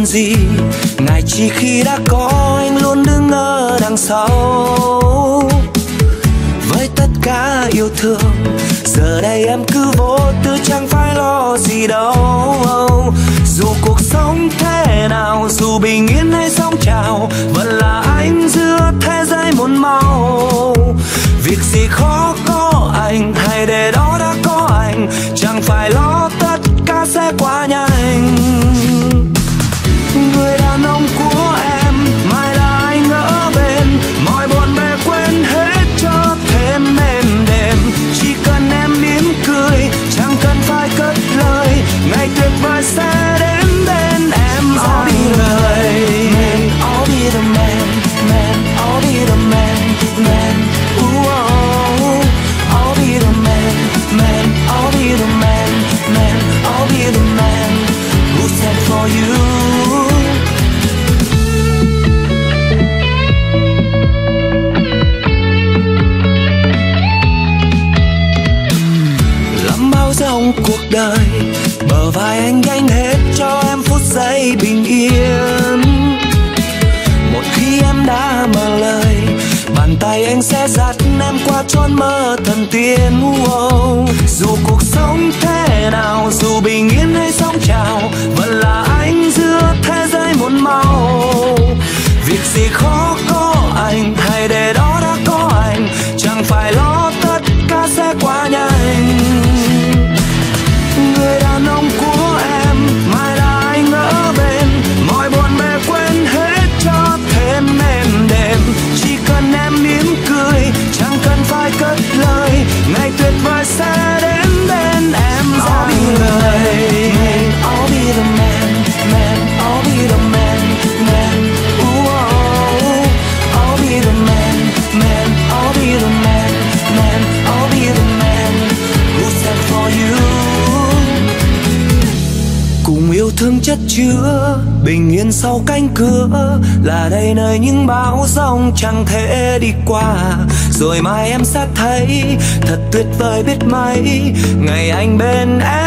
cần gì. Ngày chỉ khi đã có anh luôn đứng ở đằng sau. Với tất cả yêu thương, giờ đây em cứ vô tư chẳng phải lo gì đâu. Dù cuộc sống thế nào, dù bình yên hay sóng trào, vẫn là anh giữa thế giới muôn màu. Việc gì khó có anh hay để đó đã có anh, chẳng phải lo tất cả sẽ qua nhanh. нам cuộc đời bờ vai anh gánh hết cho em phút giây bình yên một khi em đã mở lời, bàn tay anh sẽ dắt em qua chốn mơ thần tiên wow. dù cuộc sống thế nào, dù bình yên hay sóng trào yêu thương chất chứa, bình yên sau cánh cửa. Là đây nơi những bão giông chẳng thể đi qua. Rồi mai em sẽ thấy, thật tuyệt vời biết mấy. Ngày anh bên em